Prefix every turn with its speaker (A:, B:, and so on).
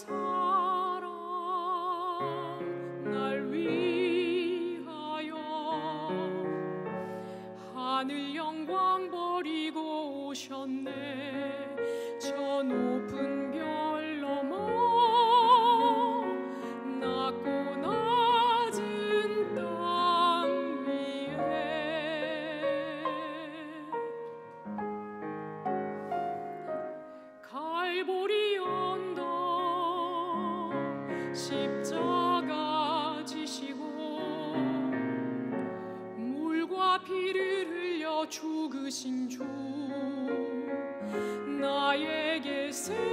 A: yours. 십자가 지시고 물과 피를 흘려 죽으신 주 나에게 새